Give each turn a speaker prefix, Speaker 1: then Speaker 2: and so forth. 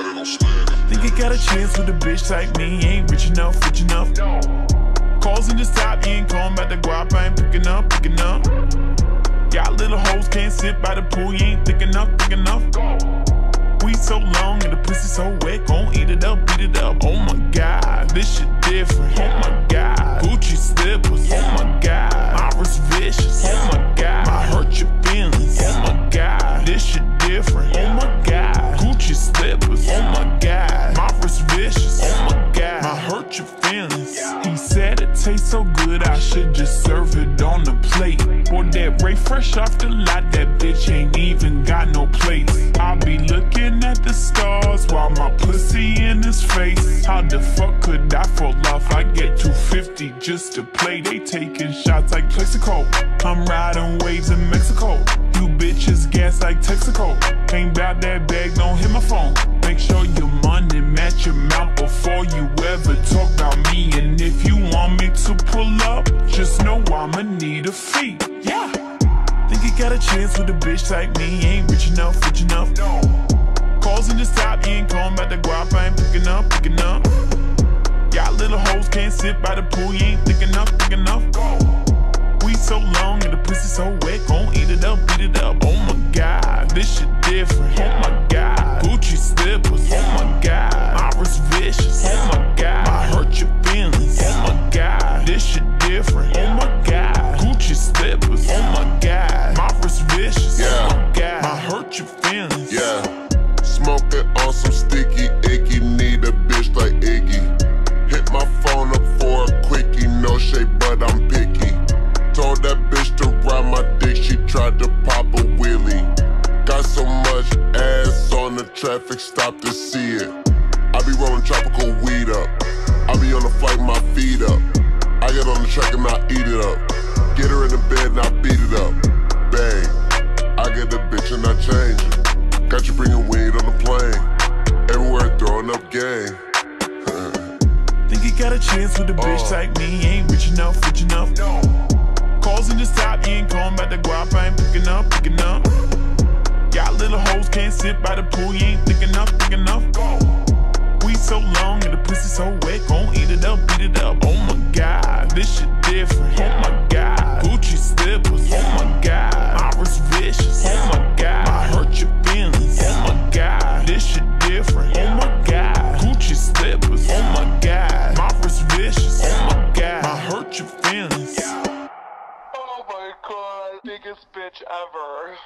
Speaker 1: Think you got a chance with a bitch like me? Ain't rich enough, rich enough. Calls in the stop, you ain't calling about the guap, I ain't picking up, picking up. Y'all little hoes can't sit by the pool, you ain't thick enough, thick enough. We so long and the pussy so wet, gon' eat it up, beat it up. Oh my god, this shit different. Oh my god, Gucci so good, I should just serve it on the plate. Or that Ray fresh off the lot, that bitch ain't even got no place. I'll be looking at the stars while my pussy in his face. How the fuck could I fall off? I get 250 just to play. They taking shots like Plaxico. I'm riding waves in Mexico. You bitches gas like Texaco. Ain't bout that bag, don't hit my phone. Your mouth before you ever talk about me. And if you want me to pull up, just know I'ma need a fee. Yeah. Think you got a chance with a bitch like me? Ain't rich enough, rich enough. no Calls in the stop, you ain't calling about the guap, I ain't picking up, picking up. Y'all little hoes can't sit by the pool, you ain't thick enough, thick enough. go We so long and the pussy so wet, gon' eat it up, eat it up. Oh my god, this shit different. Oh my god, Gucci slippers. Oh my god, different. Oh my god, Gucci slippers. Oh my god, my wrist vicious. Oh my god, I hurt your feelings.
Speaker 2: Yeah. Smoking on some sticky icky, need a bitch like Iggy. Hit my phone up for a quickie, no shape, but I'm picky. Told that bitch to ride my dick, she tried to pop a wheelie. Got so much ass on the traffic stop to see it. I be rolling tropical weed up. I be on the flight, my feet up. I get on track and I eat it up. Get her in the bed and I beat it up. Bang. I get the bitch and I change it. Got you bringing weed on the plane. Everywhere throwing up gang.
Speaker 1: Think you got a chance with a bitch
Speaker 2: Uh.
Speaker 1: like me? Ain't rich enough, rich enough. No. Calls in the stop, you ain't calling about the guap, I ain't picking up, picking up. Y'all little hoes can't sit by the pool, you ain't thick enough, thick enough. We so long and the pussy so wet, gon' eat it up, beat it up. Oh my
Speaker 3: my god, biggest bitch ever.